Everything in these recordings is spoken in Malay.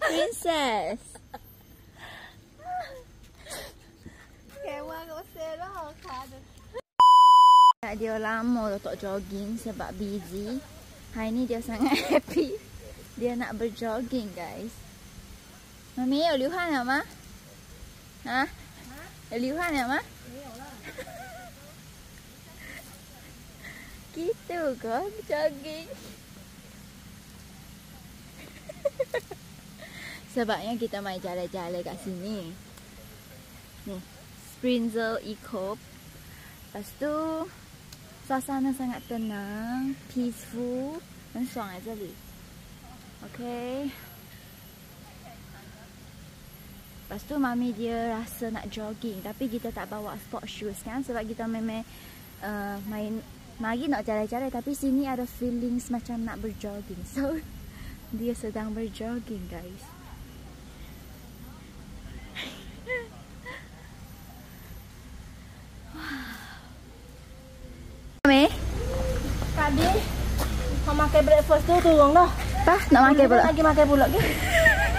Princess. Kewa kau lah, selo. Dia lama lah tak jogging sebab busy. Hari ni dia sangat happy. Dia nak berjogging guys. Mami, ada liuhan Ma? Ha? Ada liuhan Ma? Tidak lah. Gitu jogging. Sebabnya kita main jalan-jalan kat sini. Ni, Sprinzel Eco. Lepas tu, suasana sangat tenang, peaceful, 很爽哎这里。Okay. Lepas tu mami dia rasa nak jogging tapi kita tak bawa sport shoes kan sebab kita memang uh, main mari nak jalan-jalan tapi sini ada feelings macam nak berjogging. So dia sedang berjogging guys. Mami, Tadi kau makan breakfast tu turun dah. apa nak makan pula? Lagi makan pula ke?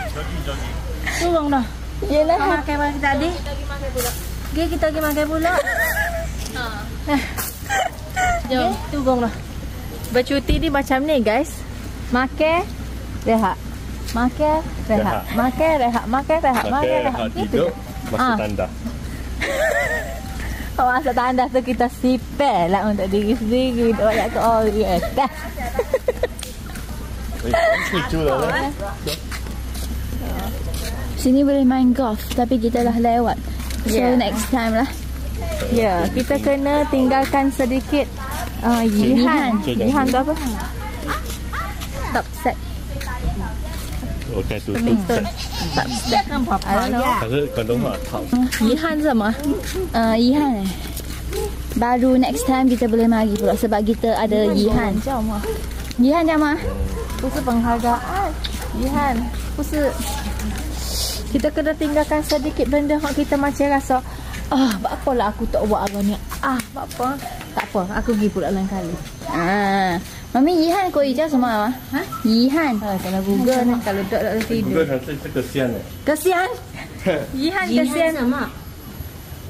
Jogging, jogging. Turun dah. Yelah. Kau makan makan tadi. Lagi makan pula. Ge kita lagi makan pula. Ha. Jom, turun dah. Bercuti ni macam ni guys. Makan, rehat. Makan, rehat. Rehat. Makan, rehat. Makan, rehat. Makan, Makan, rehat. rehat, Gitu tidur, Ah. tanda. Kalau masa tanda tu kita sipel lah untuk diri sendiri. Duk nak ke orang. Dah. Eh, Sejuk lah lah. Sini boleh main golf tapi kita dah lewat. So Yeah. next time lah. Ya, kita kena tinggalkan sedikit uh, Yihan. Yihan tu apa? Top set. OK，读 Stepping 读 stone. Top set. Nampak apa? I don't know. 它是广东话，好。 Yihan tu apa? Uh, Yihan eh. Baru next time kita boleh mari pula sebab kita ada Yihan. 叫吗？ Yihan jam ah. 不是 penghargaan. Yihan. 不是 kita kena tinggalkan sedikit benda yang kita macam rasa ah, buat apa lah aku tak buat hari ni. Ah, buat apa? Tak apa, aku pergi pula lain kali. Ah. Mami, Yihan kau ijar semua lah. Ha? Yihan. Ha, kalau Google ni, kalau tak nak tidur. Google rasa kesian eh. Kesian? Yihan kesian. Yihan sama.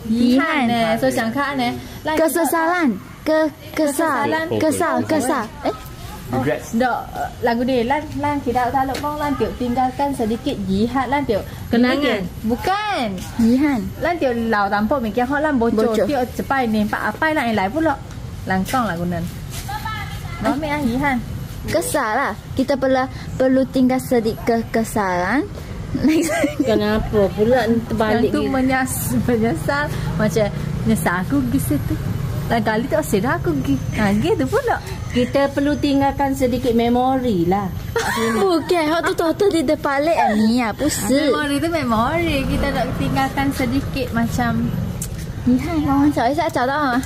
Yihan eh. So, siang kan eh. Lah, Kesesalan. Ke, kesal. Kesal. Kesal. Eh? Regrets. Oh, dok, lagu dia. Lan, lan, kita tak lalu pun. Lan, tiup tinggalkan sedikit jihad. Lan, tiup Kenangan. Bukan. Jihad. Lan, tiup lau tanpa mikir. Lan, bocor. tiup cepai ni. Pak, apa yang lain pula. Langkong lagu nan. Mau ambil lagi kan? Kesal lah. Kita perlu, perlu tinggal sedikit kekesalan. Kenapa pula terbalik Yang tu menyas, menyesal. Macam nyesal aku pergi situ. Lain kali tak sedar aku pergi. Ha gitu pula. Kita perlu tinggalkan sedikit memori lah. Bukan, hak tu tu di depan lek ah, ni lah, ya, pusing. Ha, memori tu memori, kita nak tinggalkan sedikit macam Gihan, kawan cakap, saya cakap tak?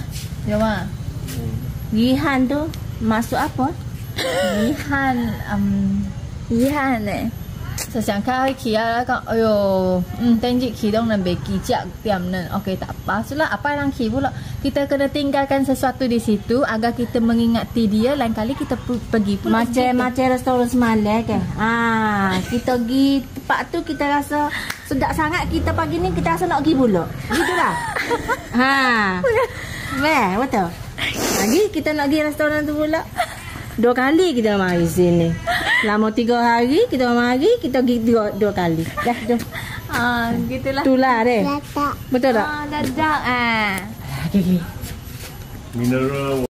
Ya, Jom ah. Gihan tu, masuk apa? Jihan um, 遗憾呢。 Saya sangka hari kia lah kan Ayo hmm, Tenjik ki dong nan beki Cik tiam nan Okey tak apa Sulah apa yang ki pula Kita kena tinggalkan sesuatu di situ Agar kita mengingati dia Lain kali kita pu- pergi pula Macam macam restoran semalam ke? Ah, kita pergi tempat tu kita rasa sedap sangat kita pagi ni kita rasa nak pergi pula. Gitulah. ha. Weh, betul. Lagi kita nak pergi restoran tu pula. Dua kali kita mari sini. Lama tiga hari kita mari kita pergi dua, dua kali. Dah, jom. Ah, gitulah Itulah deh. Betul tak? Ah, dadak ah. Okay, okay. Mineral